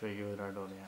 这有点露脸